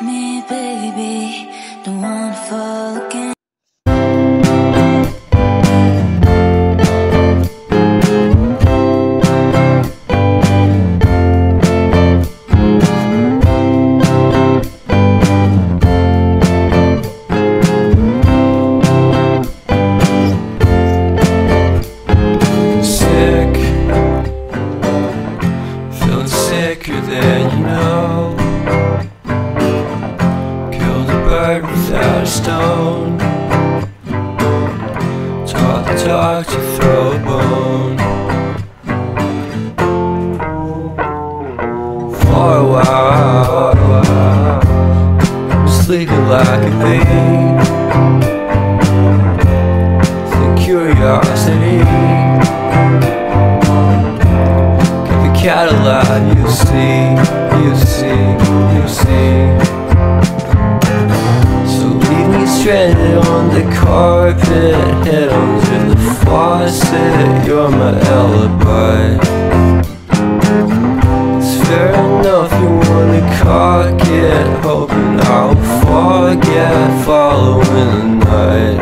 baby. Don't wanna fall again. sicker than you know. Without a stone. Talk talk to throw a bone. For a while, sleeping like a babe. The curiosity. Keep the see, you see, you see. The carpet, head under the faucet. You're my alibi. It's fair enough, you wanna cock it, hoping I'll forget, following the night.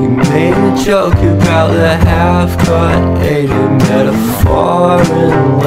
You made a joke about the half cut, ate a metaphor and